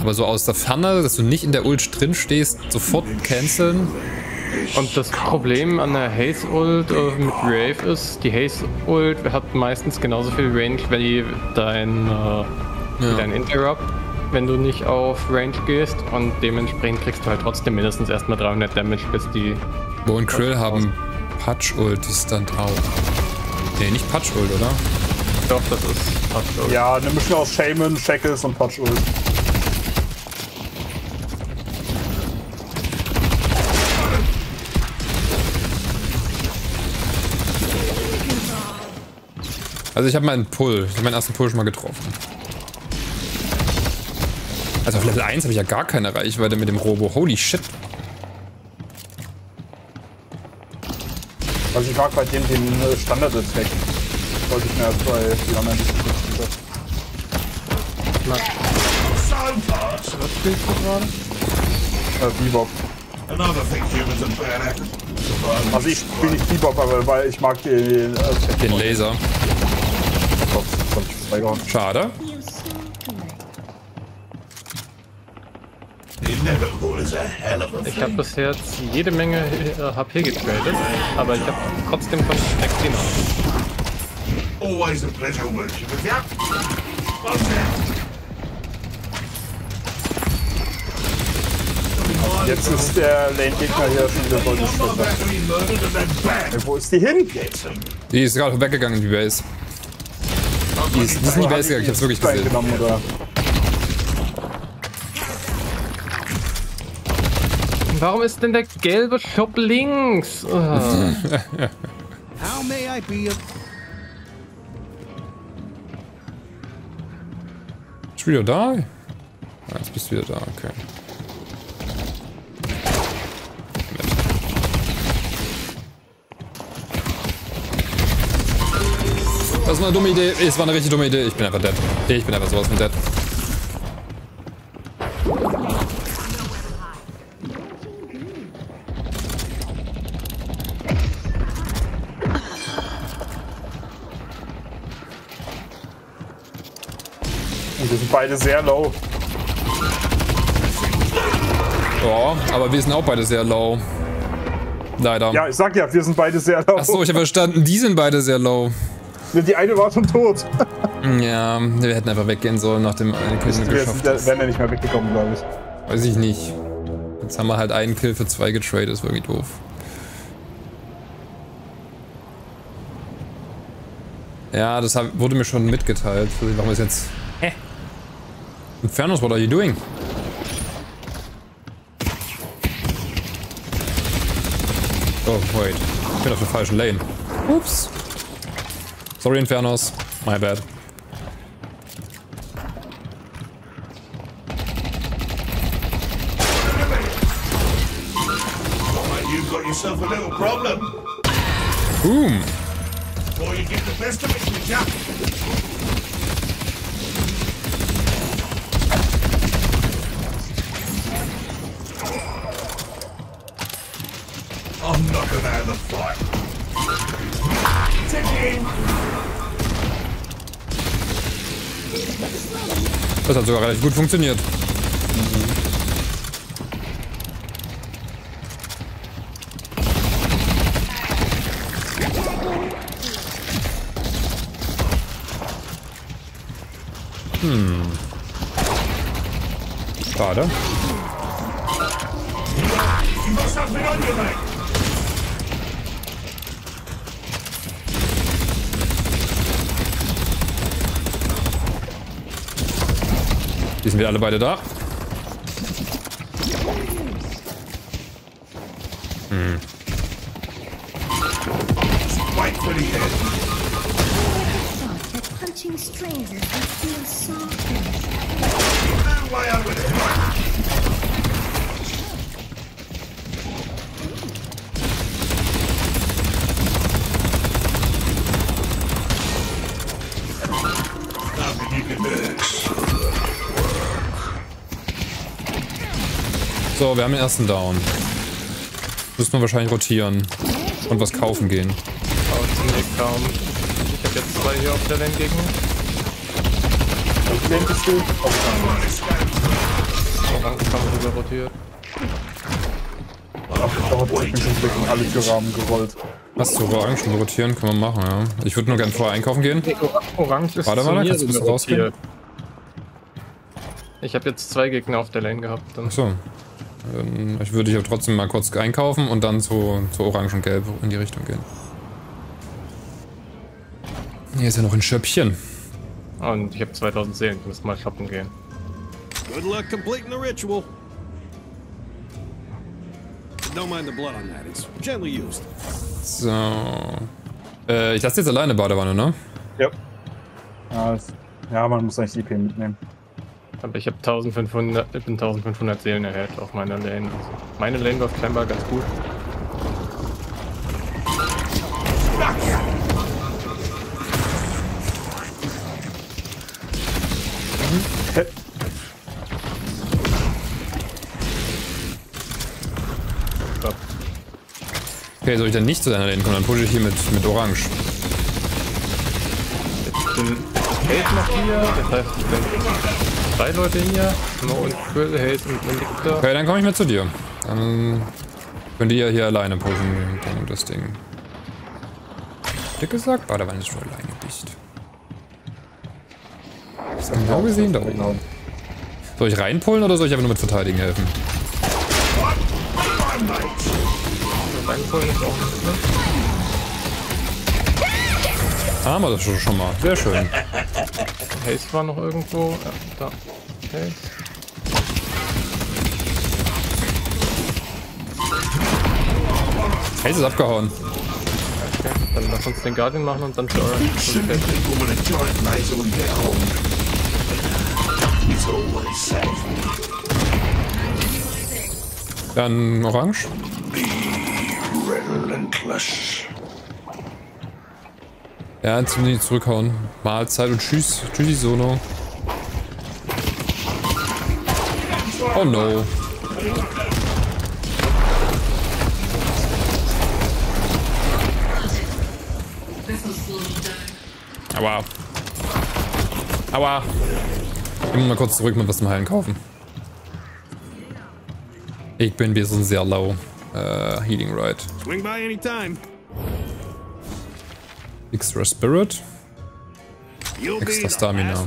Aber so aus der Ferne, dass du nicht in der Ult drin stehst, sofort canceln. Und das Problem an der Haze Ult äh, mit Rave ist, die Haze Ult hat meistens genauso viel Range wie dein, äh, ja. wie dein Interrupt, wenn du nicht auf Range gehst und dementsprechend kriegst du halt trotzdem mindestens erstmal 300 Damage, bis die. Bo und Krill haben Patch Ult, die ist dann auch. Nee, nicht Patch Ult, oder? Doch, das ist Patch Ult. Ja, eine Mischung aus Shaman, Shackles und Patch Also ich habe meinen Pull, ich habe meinen ersten Pull schon mal getroffen. Also auf Level 1 habe ich ja gar keine Reichweite mit dem Robo. Holy shit. Also ich mag bei dem den Standard-Attack. Wollte ich mir erst bei die anderen nicht Was spielst du gerade? Äh, Bebop. Also ich spiele nicht Bebop, aber weil ich mag den, äh, den Laser. Schade. Ich habe bis jetzt jede Menge äh, HP getradet, aber ich habe trotzdem von extrem Always a pleasure working with you. Jetzt ist der Lane-Gegner hier schon wieder voll Wo ist die hin? Die ist gerade weggegangen, die Base. Die ist, die ist Base gegangen, ich hab's wirklich gesehen. Genommen, oder? Warum ist denn der gelbe Shop links? Oh. How may I be Bist du wieder da? Ja, jetzt bist du wieder da, okay. War eine dumme Idee. Es war eine richtig dumme Idee. Ich bin einfach dead. Ich bin einfach sowas von dead. Und wir sind beide sehr low. Ja, aber wir sind auch beide sehr low. Leider. Ja, ich sag ja, wir sind beide sehr low. Achso, ich habe verstanden, die sind beide sehr low. Die eine war schon tot. ja, wir hätten einfach weggehen sollen nach dem einen Kill wir geschafft. Wir wären ja nicht mehr weggekommen, glaube ich. Weiß ich nicht. Jetzt haben wir halt einen Kill für zwei getradet, ist wirklich doof. Ja, das wurde mir schon mitgeteilt. Warum ist jetzt... Hä? Infernos, what are you doing? Oh, wait. Ich bin auf der falschen Lane. Ups. Sorry, Infernos. My bad. You've got yourself a little problem. Boom. Boy, you get the best of it, Jack. I'm not gonna have a fight. Das hat sogar relativ gut funktioniert. Hm. Alle beide da. So, wir haben den ersten Down. Müssen wir wahrscheinlich rotieren. Und was kaufen gehen. Ich kaum. Ich hab jetzt zwei hier auf der Lane gegen. Lane bist du? Orangenkampf rüber rotiert. Abgedauert, ich bin schon gegen alle vier Rahmen gerollt. Was zu Orangen schon rotieren können wir machen, ja. Ich würde nur gerne vorher einkaufen gehen. Orange ist Warte mal, mir kannst du ein bisschen rausgehen? Ich habe jetzt zwei Gegner auf der Lane gehabt. Dann Achso. Ähm, Ich würde hier trotzdem mal kurz einkaufen und dann zu, zu Orange und Gelb in die Richtung gehen. Hier ist ja noch ein Schöppchen. Und ich habe 2000 Seelen, ich muss mal shoppen gehen. Good luck completing the ritual. Don't mind the blood on that. It's gently used. So. Äh, ich lasse jetzt alleine Badewanne, ne? Ja. Ja, das, ja, man muss eigentlich die IP mitnehmen. Aber ich habe 1500, ich bin 1500 Seelen erhält auf meiner Lane. Also meine Lane läuft scheinbar ganz gut. Okay. So. Okay, soll ich dann nicht zu deiner Lane kommen? Dann pushe ich hier mit, mit Orange. Jetzt sind Haze noch hier, das heißt, es sind drei Leute hier. Mo und Quill, Haze und Melikta. Okay, dann komme ich mit zu dir. Dann könnt ihr hier alleine pushen, dann das Ding. Dick gesagt, Badewanne ist schon alleine dicht. Ist genau gesehen da oben. Soll ich reinpullen oder soll ich einfach nur mit Verteidigen helfen? Reinpullen ist auch nicht schlimm. Haben wir das schon mal. Sehr schön. Haze war noch irgendwo. Ja, da. Okay. Haze ist abgehauen. okay. Dann lass uns den Guardian machen und dann Shora. Dann Orange. Ja, jetzt nicht zurückhauen. Mahlzeit und tschüss. Tschüssi, Sono. Oh no. Aua. Aua. Ich muss mal kurz zurück mit was zum Heilen kaufen. Ich bin ein bisschen sehr low. Äh, Healing Ride. Swing by anytime. Extra Spirit. Extra stamina.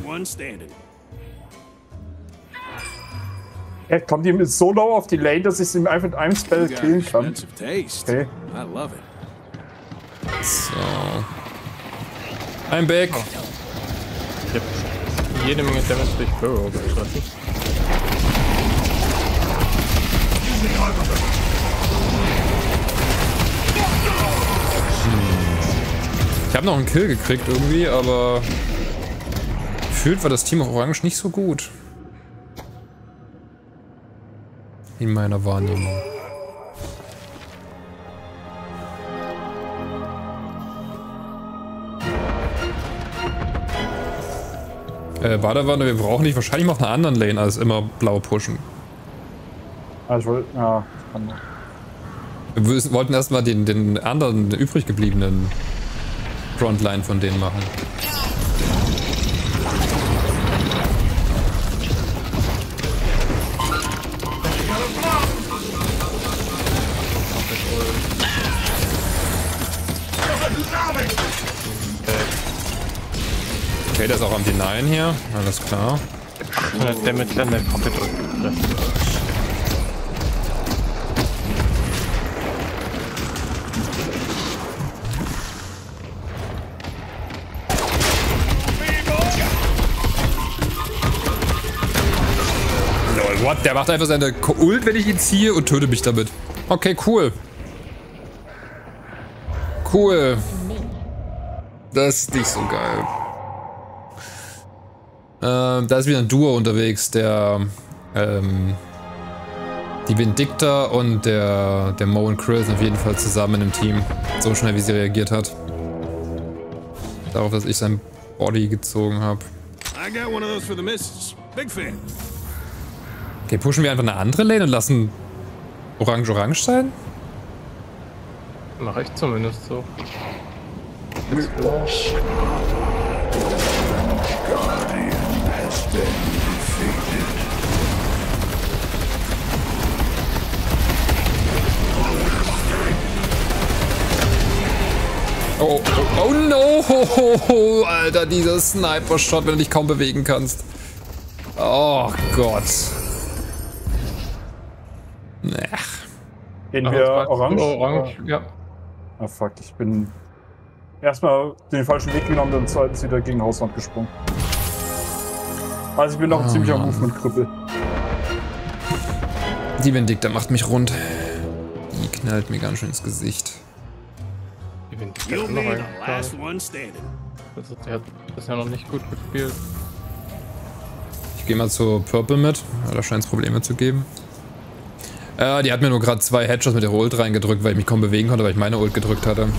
Er kommt ihm so low auf die Lane, dass ich es ihm einfach mit einem Spell killen kann. Okay. I love it. So. I'm back. Ich hab jede Menge Damage durch Burrow geschossen. Ich habe noch einen Kill gekriegt irgendwie, aber gefühlt war das Team auf Orange nicht so gut. In meiner Wahrnehmung. Äh, Badewanne, wir brauchen dich wahrscheinlich noch einen anderen Lane als immer blau pushen. Ah, ich wollte. Ja, kann noch. Wir wollten erstmal den, den anderen den übrig gebliebenen Frontline von denen machen. Okay, der ist auch am Denyen hier. Alles klar. 100 Damage an what? Der macht einfach seine Ult, wenn ich ihn ziehe und tötet mich damit. Okay, cool. Cool. Das ist nicht so geil. Ähm, da ist wieder ein Duo unterwegs, der ähm, die Vindicta und der, der Mo und Krill sind auf jeden Fall zusammen im Team. So schnell, wie sie reagiert hat. Darauf, dass ich sein Body gezogen habe. I got one of those for the missus. Big fan. Okay, pushen wir einfach eine andere Lane und lassen Orange-Orange sein? Mache ich zumindest so. Oh, oh, oh, oh no! Ho, ho, Alter, dieser Sniper-Shot, wenn du dich kaum bewegen kannst. Oh Gott. Ach. Gehen wir Ach, orange? Orange, ja. Ah fuck, ich bin erstmal den falschen Weg genommen und zweitens wieder gegen Hauswand gesprungen. Also ich bin noch ein Oh, ziemlicher Mann. Movement-Krüppel. Die Vindicta macht mich rund. Die knallt mir ganz schön ins Gesicht. Ich bin You'll noch ein das ist, der hat bisher noch nicht gut gespielt. Ich gehe mal zu Purple mit, weil da scheint es Probleme zu geben. Äh, die hat mir nur gerade zwei Headshots mit der Ult reingedrückt, weil ich mich kaum bewegen konnte, weil ich meine Ult gedrückt hatte.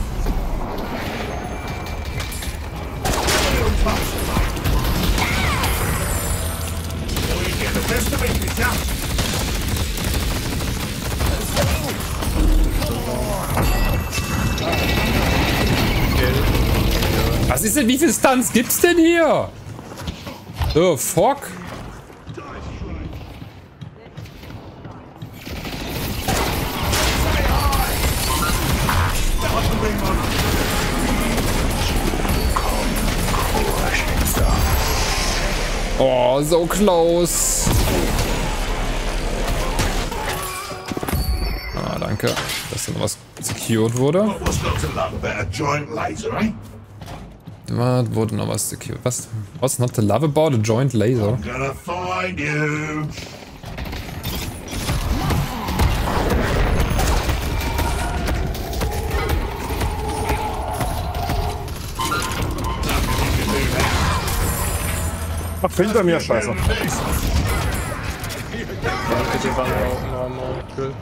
Was ist denn, wie viel Stunts gibt's denn hier? Oh, fuck. Oh, so close. Ah, danke, dass da noch was secured wurde. Da wurde noch was secured. Was? What's not to love about a joint laser? Gonna find you. Ach, hinter mir, scheiße. Immer Molecule.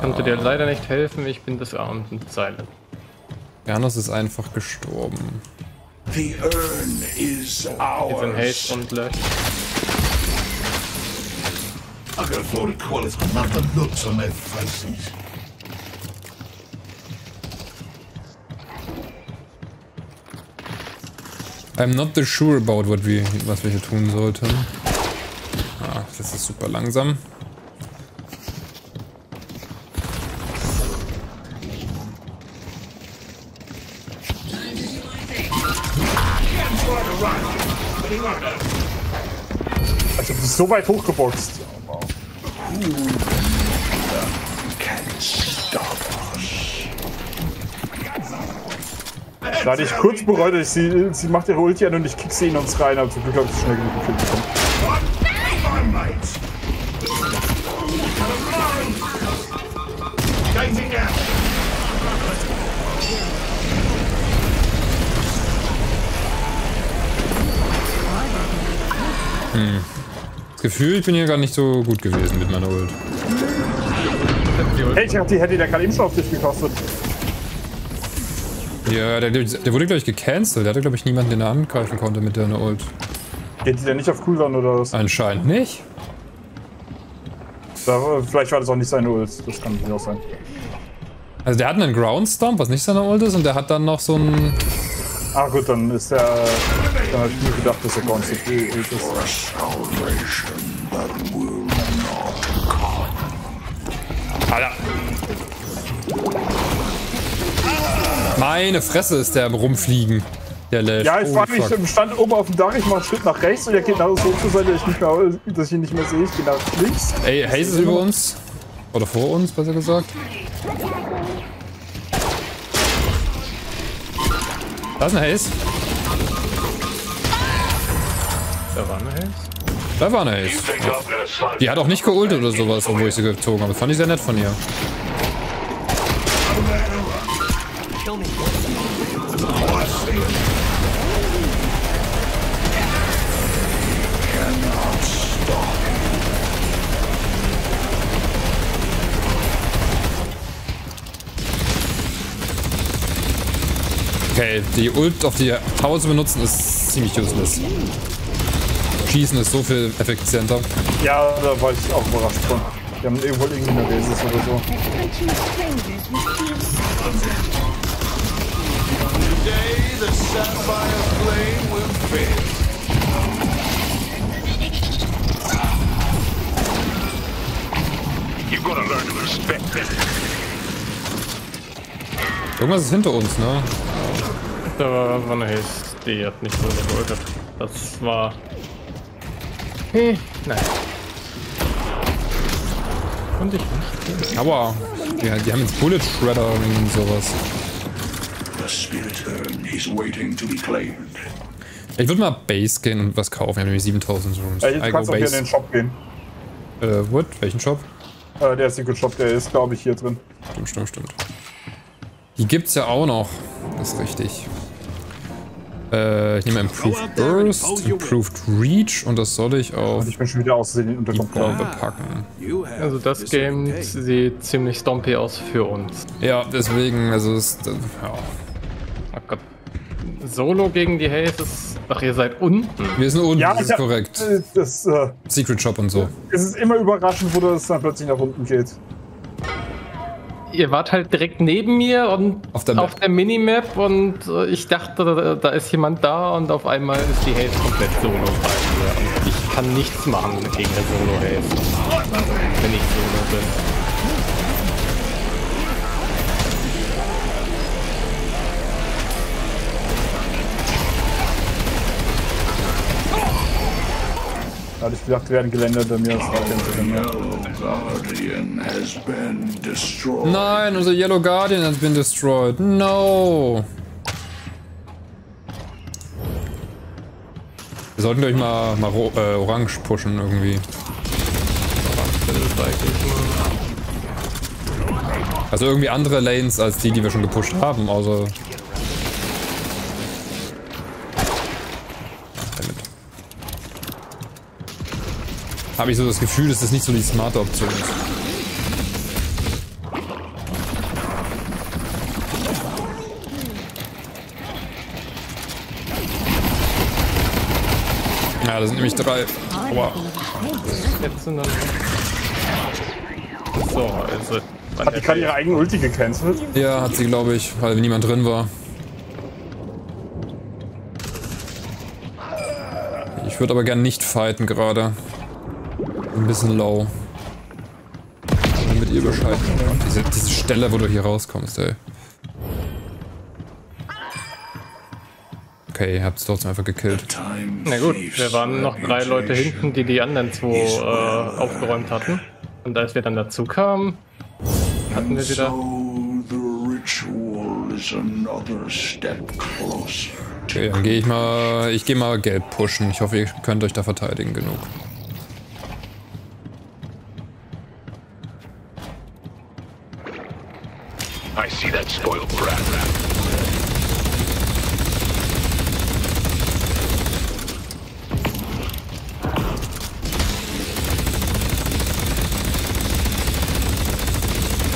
Konnte dir leider nicht helfen, ich bin disarmed und silent. Janus ist einfach gestorben. The urn is ours. Haze und Lösch. I could afford a quality, not the looks on their faces. I'm not the sure about what we, was wir hier tun sollten. Ah, das ist super langsam. Ich hab das so weit hochgeboxt. Da hatte ich kurz bereut, dass sie, sie macht ihre Ulti an und ich kick sie in uns rein, aber zum Glück habe ich schnell genug gekillt bekommen. Out. Das Gefühl, ich bin hier gar nicht so gut gewesen mit meiner Ult. Hey, ich hab die hätte der gerade eben schon auf dich gekostet. Ja, der, der wurde, glaube ich, gecancelt. Der hatte, glaube ich, niemanden, den er angreifen konnte mit der Ult. Geht die denn nicht auf Cooldown oder was? Anscheinend nicht. Da, vielleicht war das auch nicht seine Ult. Das kann natürlich auch sein. Also der hat einen Ground Stomp, was nicht seine Ult ist, und der hat dann noch so ein... Ah gut, dann ist der. Dann hab ich nie gedacht, dass er Concept Ult ist. Alter. Meine Fresse ist der am Rumfliegen. Der Lash. Ja, ich Holy war mich fuck. im Stand oben auf dem Dach, ich mache einen Schritt nach rechts und er geht nach so zur Seite, dass ich, nicht mehr, dass ich ihn nicht mehr sehe. Ich gehe nach links. Ey, Haze ist über uns. Oder vor uns, besser gesagt. Da ist ein Haze. Da war eine Haze. Da war eine Haze. Die hat auch nicht geultet oder sowas, obwohl ich sie gezogen habe. Fand ich sehr nett von ihr. Okay, die Ult auf die Tower zu benutzen ist ziemlich useless. Schießen ist so viel effizienter. Ja, da war ich auch überrascht von. Die haben irgendwo irgendwie eine Basis oder so. Today the sapphire flame will fade. You've got to learn to respect this. Irgendwas ist hinter uns, ne? Da war eine Haze, die hat nicht so geholfen. Das war... Hm, nein. Konnte ich nicht. Aua. Ja, die haben jetzt Bullet Shredder und sowas. Ich würde mal Base gehen und was kaufen. Wir haben nämlich 7000 Rooms. Ja, du kannst auch hier in den Shop gehen. Äh, what? Welchen Shop? Äh, der Secret Shop, der ist, glaube ich, hier drin. Stimmt, stimmt, stimmt. Die gibt's ja auch noch. Das ist richtig. Äh, ich nehme Improved Burst, Improved Reach und das soll ich auf Und ich bin schon wieder aus den Untergrund gelaufen. Bombe packen. Also das Game sieht ziemlich stompy aus für uns. Ja, deswegen, also es, äh, ja. Oh Gott. Solo gegen die Haze ist... Ach, ihr seid unten. Wir sind unten, Ja, das ist korrekt. Äh, Das, äh, Secret Shop und so. es ist immer überraschend, wo das dann plötzlich nach unten geht. Ihr wart halt direkt neben mir und Auf der Map. auf der Minimap und äh, ich dachte, da, da ist jemand da und auf einmal ist die Haze komplett solo bei mir. Und ich kann nichts machen gegen eine Solo-Haze, wenn ich solo bin. Da hatte ich gedacht, wir werden Gelände bei mir. Nein, unser Yellow Guardian has been destroyed. No. Wir sollten gleich mal, mal äh, orange pushen irgendwie. Also irgendwie andere Lanes als die, die wir schon gepusht haben, außer... Ach, damit. Habe ich so das Gefühl, dass das nicht so die smarte Option ist. Ja, da sind nämlich drei. Aua. Jetzt sind dann. So, also. Hat die gerade ihre eigene Ulti gecancelt? Ja, hat sie, glaube ich, weil niemand drin war. Ich würde aber gern nicht fighten gerade. Ein bisschen low. Damit ihr Bescheid bekommt. Diese, diese Stelle, wo du hier rauskommst, ey. Okay, ihr habt es trotzdem einfach gekillt. Na gut, wir waren noch drei Leute hinten, die die anderen zwei äh, aufgeräumt hatten. Und als wir dann dazu kamen, hatten wir wieder. Okay, dann gehe ich mal. Ich gehe mal gelb pushen. Ich hoffe, ihr könnt euch da verteidigen genug. I see that spoiled brat.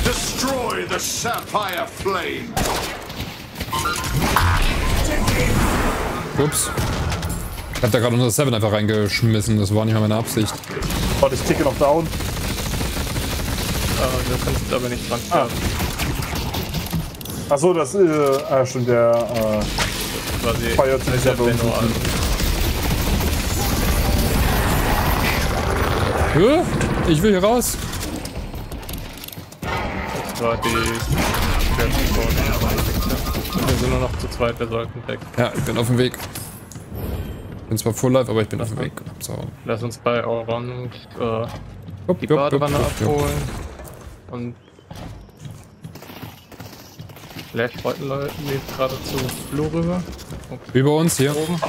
Destroy the sapphire flame. Ups. Ich hab da gerade unser Seven einfach reingeschmissen. Das war nicht mal meine Absicht. Warte, ich ticke noch down. Äh, wir können es aber nicht dran. Ah. Achso, das äh, ah, schon der quasi dieser der Benno Bombe. an. Hä? Ich will hier raus. Das war die. Wir sind nur noch zu zweit, wir sollten weg. Ja, ich bin auf dem Weg. Bin zwar Full Life, aber ich bin auf dem Weg. So. Lass uns bei Orange äh, die Badewanne abholen. Und Flash wollten Leute lief gerade zu Blue rüber. Über uns hier. Oben.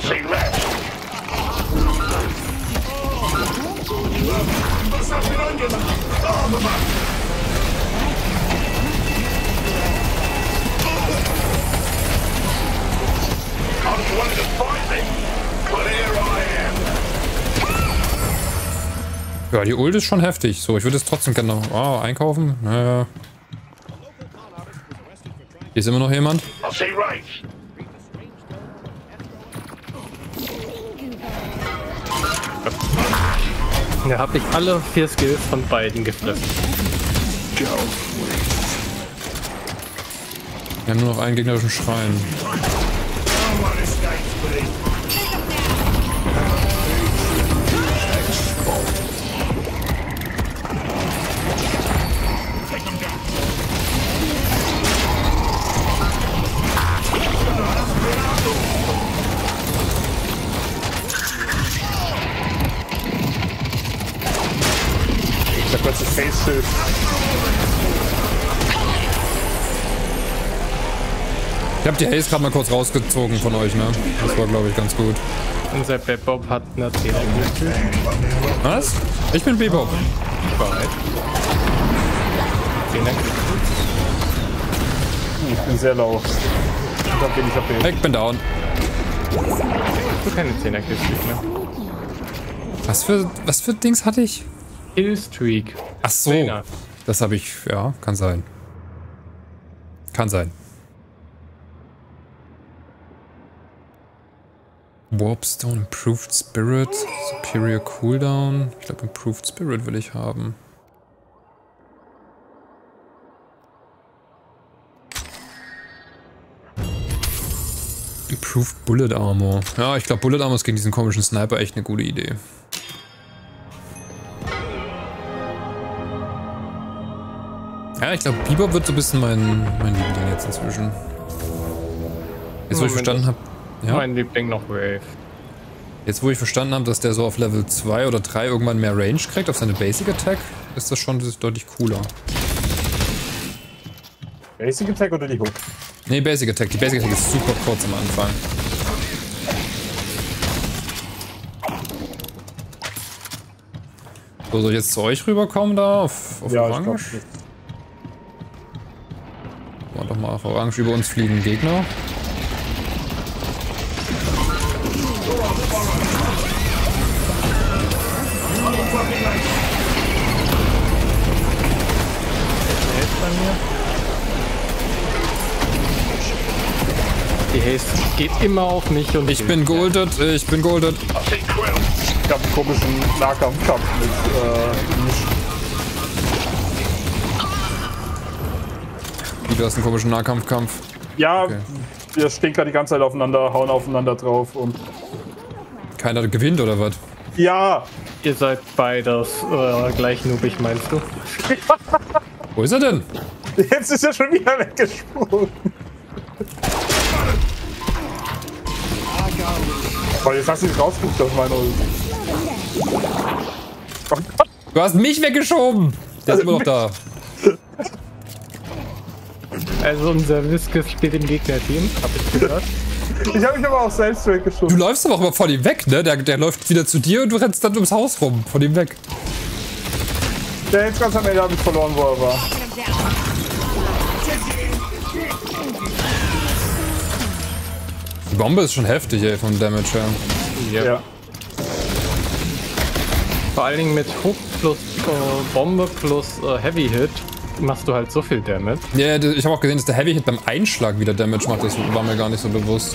Ja, die Ult ist schon heftig. So, ich würde es trotzdem gerne noch oh, einkaufen. Naja. Hier ist immer noch jemand. Da habe ich alle vier Skills von beiden gefressen. Wir haben nur noch einen gegnerischen Schrein. Shield. Ich habe die Haze gerade mal kurz rausgezogen von euch, ne? Das war, glaube ich, ganz gut. Unser Bebop hat eine 10 Angriff. Was? Ich bin Bebop. Bereit. 10 Angriff. Hm, Ich bin sehr low. Ich hab wenig HP. Ich bin down. Du keine 10 Angriff mehr. Was für, was für Dings hatte ich? Killstreak. Ach so. Zehner. Das habe ich, ja, kann sein. Kann sein. Warpstone, Improved Spirit, Superior Cooldown. Ich glaube, Improved Spirit will ich haben. Improved Bullet Armor. Ja, ich glaube, Bullet Armor ist gegen diesen komischen Sniper echt eine gute Idee. Ja, ich glaube, Bebop wird so ein bisschen mein, mein Liebling jetzt inzwischen. Jetzt, wo ich verstanden habe, ja, Mein Liebling noch Wave. jetzt, wo ich verstanden habe, dass der so auf Level 2 oder 3 irgendwann mehr Range kriegt auf seine Basic Attack, ist das schon deutlich cooler. Basic Attack oder die Hook? Nee, Basic Attack. Die Basic Attack ist super kurz am Anfang. So, soll ich jetzt zu euch rüberkommen da? Auf, auf Ja, ich glaube. Orange? Doch mal auf Orange über uns fliegen Gegner. Die Haste geht immer auf mich und Ich bin goldet, ich bin goldet. Ich hab einen komischen Nahkampfkampf mit äh, du hast einen komischen Nahkampfkampf. Ja, Okay. wir stehen gerade die ganze Zeit aufeinander, hauen aufeinander drauf und. Keiner gewinnt oder was? Ja! Ihr seid beides äh, gleich noobig, meinst du? Wo ist er denn? Jetzt ist er schon wieder weggesprungen. Oh, jetzt hast du ihn rausgeguckt aus meiner Ult. Oh Gott, Du hast mich weggeschoben! Der ist immer noch da. Also unser Viscus spielt im Gegnerteam, hab ich gehört. ich habe mich aber auch selbst Du weggeschoben. läufst aber auch immer von ihm weg, ne? Der, der läuft wieder zu dir und du rennst dann ums Haus rum. Von ihm weg. Der jetzt ganz am Ende habe ich verloren, wo er war. Die Bombe ist schon heftig, ey, vom Damage her. Ja. Ja. Vor allen Dingen mit Hook plus äh, Bombe plus äh, Heavy Hit machst du halt so viel Damage. Ja, d- ich habe auch gesehen, dass der Heavy Hit beim Einschlag wieder Damage macht. Das war mir gar nicht so bewusst.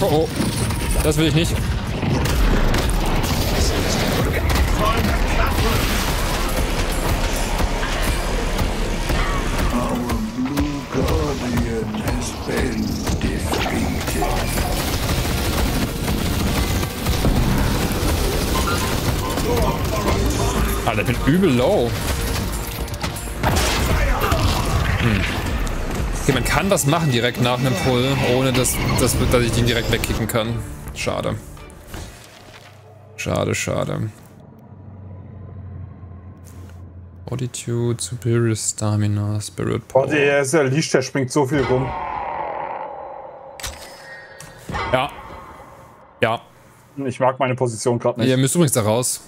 Oh oh. Das will ich nicht. Übel low. Hm. Okay, man kann das machen direkt nach einem Pull, ohne dass, dass, dass ich den direkt wegkicken kann. Schade. Schade, schade. Fortitude, Superior Stamina, Spirit Oh, Power. der ist ja Leash, der springt so viel rum. Ja. Ja. Ich mag meine Position gerade nicht. Ihr müsst übrigens da raus.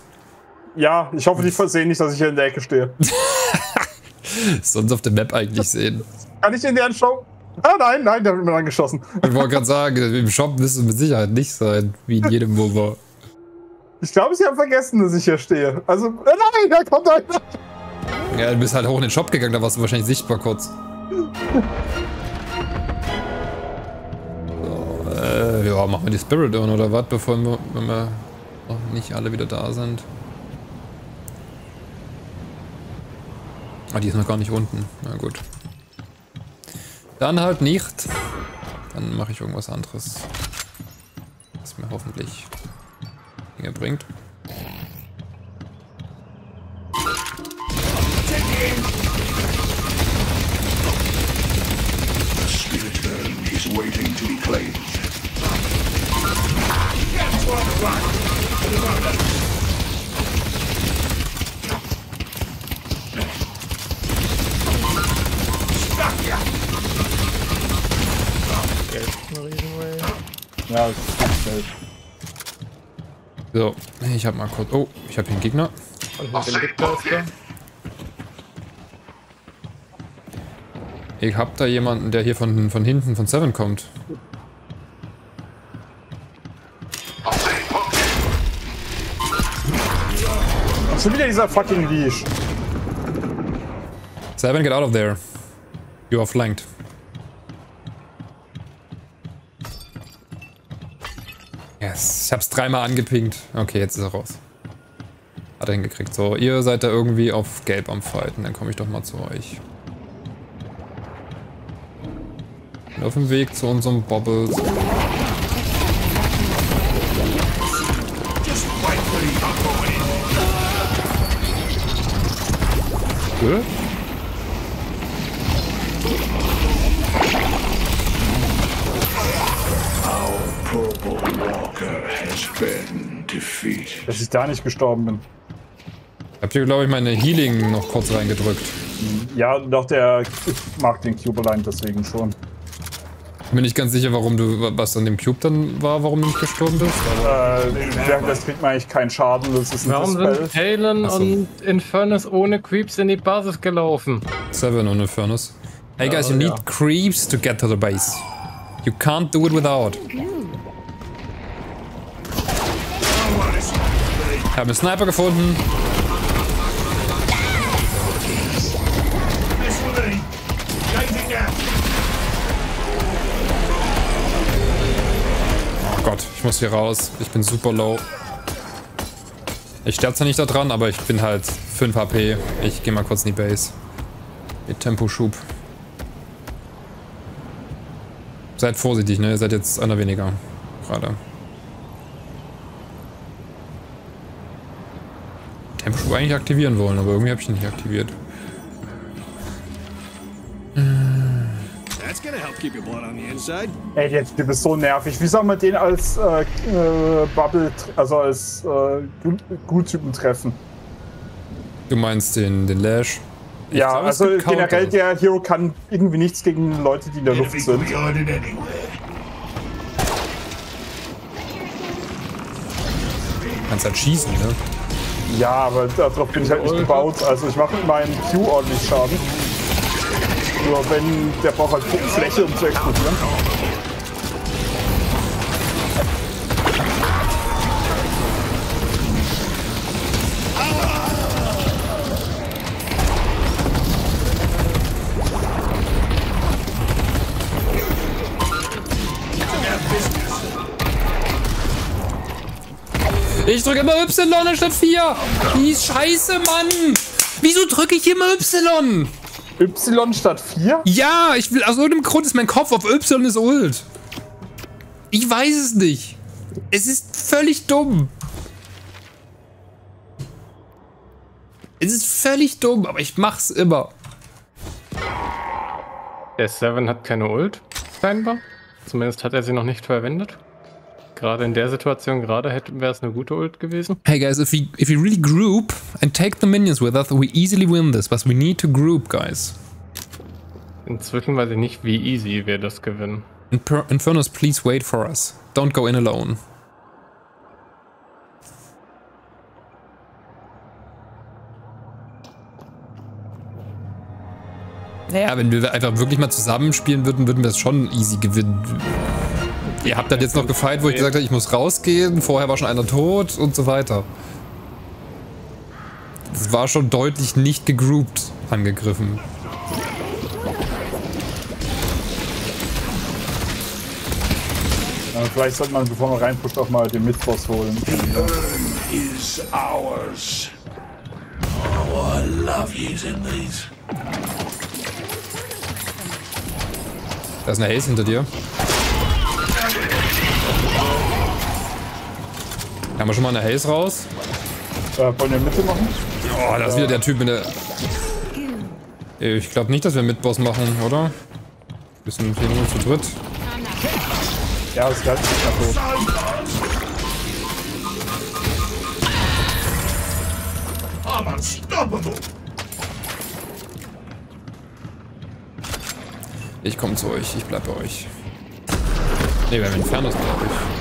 Ja, ich hoffe, die sehen nicht, dass ich hier in der Ecke stehe. Sonst auf der Map eigentlich sehen. Kann ich in die anschauen? Ah, nein, nein, der wird mir angeschossen. Ich wollte gerade sagen, im Shop müsste es mit Sicherheit nicht sein, wie in jedem MOBA. Ich glaube, sie haben vergessen, dass ich hier stehe. Also, äh, nein, da kommt einer. Ja, du bist halt hoch in den Shop gegangen, da warst du wahrscheinlich sichtbar kurz. So, äh, ja, machen wir die Spirit Urn oder was, bevor wir, wenn wir noch nicht alle wieder da sind. Ah, die ist noch gar nicht unten. Na gut. Dann halt nicht. Dann mache ich irgendwas anderes. Was mir hoffentlich Dinge bringt. Ich hab mal kurz. Oh, ich hab hier einen Gegner. Ich hab da jemanden, der hier von, von hinten von Seven kommt. Schon wieder dieser fucking Leash. Seven, get out of there. You are flanked. Ich hab's dreimal angepinkt. Okay, jetzt ist er raus. Hat er hingekriegt. So, ihr seid da irgendwie auf Gelb am Fighten. Dann komme ich doch mal zu euch. Bin auf dem Weg zu unserem Bobbles. Hä? Da nicht gestorben bin. Habt ihr, glaube ich, meine Healing noch kurz reingedrückt. Ja, doch der ich mag den Cube allein deswegen schon. Bin nicht ganz sicher, warum du, was an dem Cube dann war, warum du nicht gestorben bist. Aber Äh, das kriegt man eigentlich keinen Schaden, das ist ein Warum Dispel. sind Talon so. und Infernus ohne Creeps in die Basis gelaufen? Seven ohne Furnace. Hey guys, you need ja. creeps to get to the base. You can't do it without. Ich habe einen Sniper gefunden. Oh Gott, ich muss hier raus. Ich bin super low. Ich sterbe zwar nicht da dran, aber ich bin halt 5 HP. Ich gehe mal kurz in die Base. Mit Temposchub. Seid vorsichtig, ne? Ihr seid jetzt einer weniger. Gerade. Eigentlich aktivieren wollen, aber irgendwie habe ich ihn nicht aktiviert. Ey, jetzt, du bist so nervig. Wie soll man den als äh, äh, Bubble, also als äh, Gut-Typen treffen? Du meinst den, den Lash? Ich ja, glaube, es also generell der Hero kann irgendwie nichts gegen Leute, die in der Luft sind. kannst halt schießen, ne? Ja, aber darauf bin ich halt nicht gebaut. Also ich mache mit meinem Q ordentlich Schaden. Nur wenn, der braucht halt Fläche, um zu explodieren. Ich drücke immer Y anstatt 4. Die ist scheiße, Mann. Wieso drücke ich immer Y? Y statt 4? Ja, ich will, aus irgendeinem Grund ist mein Kopf auf Y ist Ult. Ich weiß es nicht. Es ist völlig dumm. Es ist völlig dumm, aber ich mach's immer. Der Seven hat keine Ult, scheinbar. Zumindest hat er sie noch nicht verwendet. Gerade in der Situation gerade wäre es eine gute Ult gewesen. Hey guys, if we if we really group and take the minions with us, we easily win this. But we need to group, guys. Inzwischen weiß ich nicht, wie easy wir das gewinnen. Infer Infernus, please wait for us. Don't go in alone. Naja, wenn wir einfach wirklich mal zusammenspielen würden, würden wir es schon easy gewinnen. Ihr habt dann jetzt noch gefeiert, wo ich gesagt habe, ich muss rausgehen, vorher war schon einer tot und so weiter. Es war schon deutlich nicht gegroupt angegriffen. Äh, vielleicht sollte man, bevor man reinpusht, auch mal den Mitboss holen. Is ours. Oh, I love using these. Da ist eine Haze hinter dir. Haben wir schon mal eine Haze raus? Äh, wollen wir Mitte machen? Oh, da ist wieder der Typ mit der... Ich glaube nicht, dass wir Mitboss machen, oder? Wir sind hier nur zu dritt. Ja, ist ganz unstoppable. Ich komme zu euch, ich bleib bei euch. Ne, wir haben Infernos, glaube ich.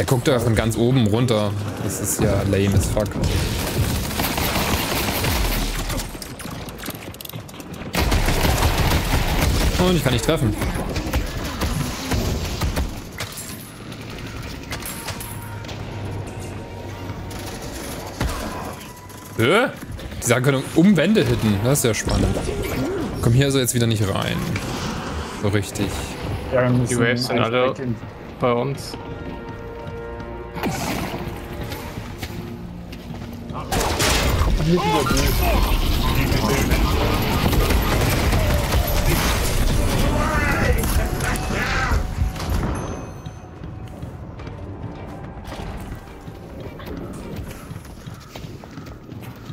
Der guckt da von ganz oben runter. Das ist ja lame as fuck. Und ich kann nicht treffen. Hä? Die sagen können um Wände hitten. Das ist ja spannend. Komm hier also jetzt wieder nicht rein. So richtig. Ja, Die Waves sind alle bei uns. Wieder durch.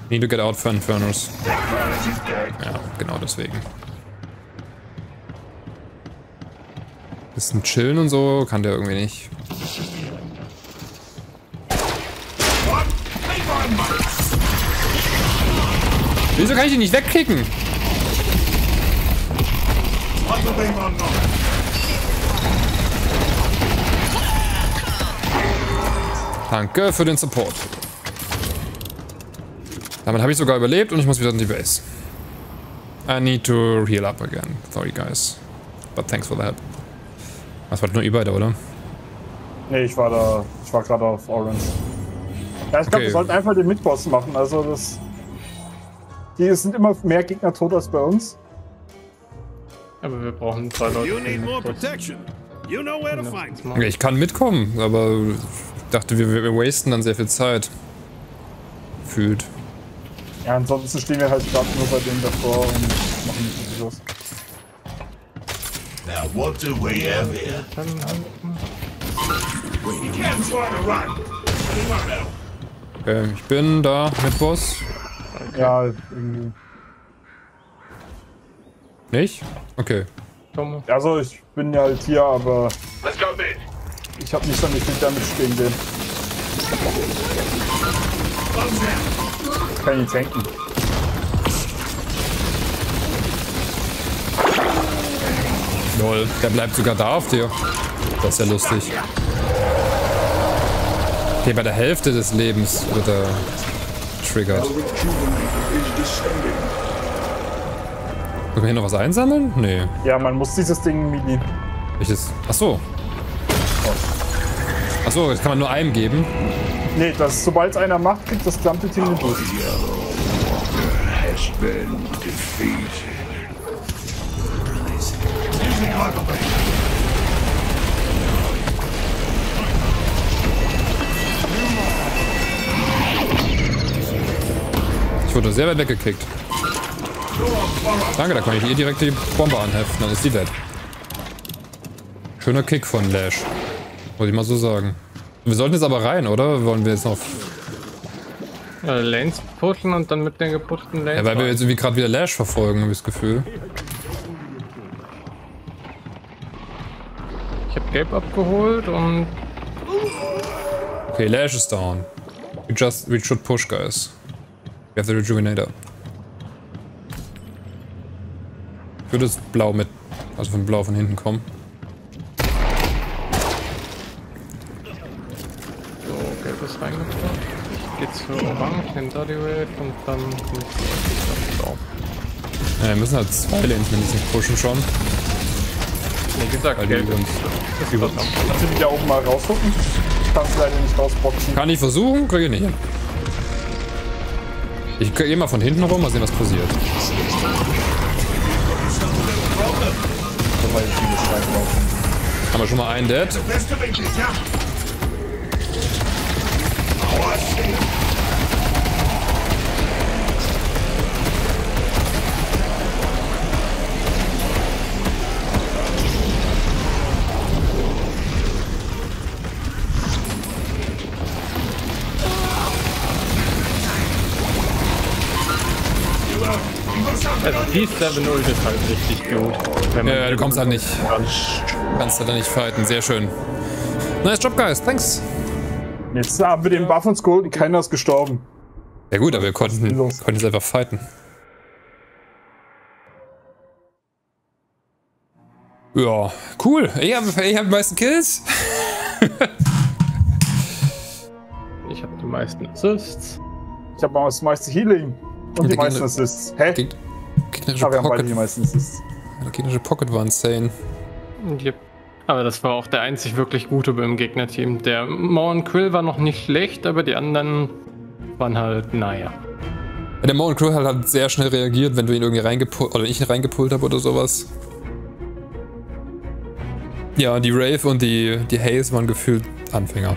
Need to get out for Infernos. Ja, genau deswegen. Bisschen chillen und so kann der irgendwie nicht. Wieso kann ich ihn nicht wegkicken? Danke für den Support. Damit habe ich sogar überlebt und ich muss wieder in die Base. I need to heal up again. Sorry, guys. But thanks for the help. Das war nur ihr beide, oder? Nee, ich war da. Ich war gerade auf Orange. Ja, ich glaube, Okay. wir sollten einfach den Midboss machen. Also das. Hier sind immer mehr Gegner tot als bei uns. Aber wir brauchen zwei Leute. You für need den more Mitboss. protection. You know where to find me. Okay, ich kann mitkommen, aber ich dachte, wir, wir wasten dann sehr viel Zeit. Fühlt. Ja, ansonsten stehen wir halt gerade nur bei dem davor und machen nicht viel los. Now what do we have here? Okay, ich bin da mit Boss. Ja, irgendwie. Nicht? Okay. Also ich bin ja halt hier, aber Let's go, mid. ich habe nicht so nicht viel damit stehen sehen. Ich kann ihn senken. Lol, der bleibt sogar da auf dir. Das ist ja lustig. Okay, bei der Hälfte des Lebens wird er triggert. Können wir hier noch was einsammeln? Nee. Ja, man muss dieses Ding mini. Welches? Ach so. Ach so, das kann man nur einem geben. Nee, das, sobald es einer macht, kriegt das gesamte Team den Boost. Has been defeated. Wurde sehr weit weggekickt. Danke, da kann ich ihr direkt die Bombe anheften, dann ist die dead. Schöner Kick von Lash. Muss ich mal so sagen. Wir sollten jetzt aber rein, oder? Wollen wir jetzt noch... Lanes pushen und dann mit den gepushten Lanes. Ja, weil wir jetzt irgendwie gerade wieder Lash verfolgen, habe ich das Gefühl. Ich hab Gabe abgeholt und Okay, Lash is down. We just... We should push, guys. We have the Rejuvenator. Ich würde das Blau mit... Also von Blau von hinten kommen. so, Gelb ist reingekommen. Ich geh zu Orange, da die Wave und dann bin ich blau. Ja, wir müssen halt zwei Lanes mindestens pushen schon. Wie gesagt, Weil Gelb uns ist. Kannst du die da oben mal rausgucken? Ich kann es leider nicht rausboxen. Kann ich versuchen, kriege ich nicht hin. Ich gehe mal von hinten rum, mal sehen, was passiert. Haben wir schon mal einen Dead. Die 7 Ult ist halt richtig gut. Ja, ja, du kommst halt nicht. Kannst halt nicht fighten. Sehr schön. Nice Job, guys. Thanks. Jetzt haben wir den Buff uns geholt und keiner ist gestorben. Ja gut, aber wir konnten, konnten jetzt einfach fighten. Ja, cool. Ich habe ich hab die meisten Kills. ich habe die meisten Assists. Ich habe das meiste Healing. Und, und die meisten Assists. Hä? Geg gegnerische wir Pocket. haben beide die meisten Assists. Der gegnerische Pocket war insane. Yep. Aber das war auch der einzig wirklich gute beim Gegnerteam. Der Moen Quill war noch nicht schlecht, aber die anderen waren halt, naja. Der Moen Quill hat halt sehr schnell reagiert, wenn du ihn irgendwie reingepult oder ich reingepult habe oder sowas. Ja, die Rave und die, die Haze waren gefühlt Anfänger.